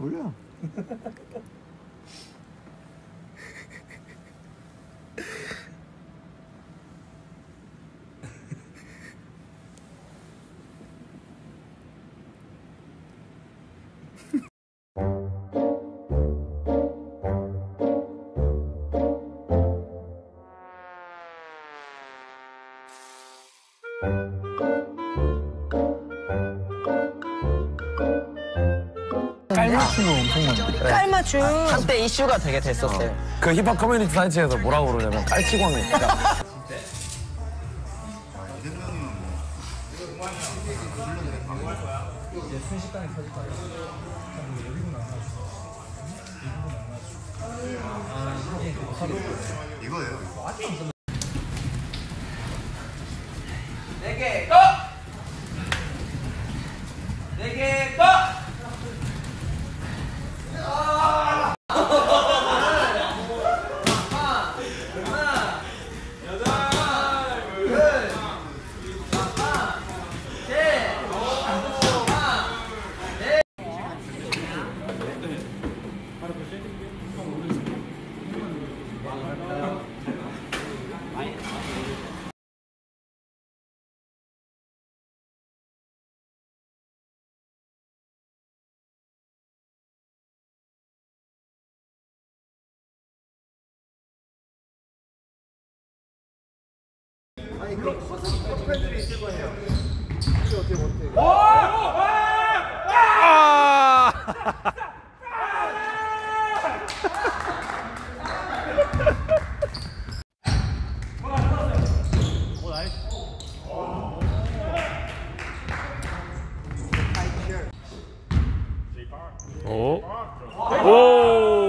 돌려. 깔맞춤 엄청 많네. 깔맞춤. 한때 이슈가 되게 됐었어요. 그 힙합 커뮤니티 사이트에서 뭐라고 그러냐면 깔치광이 니까 오. 오.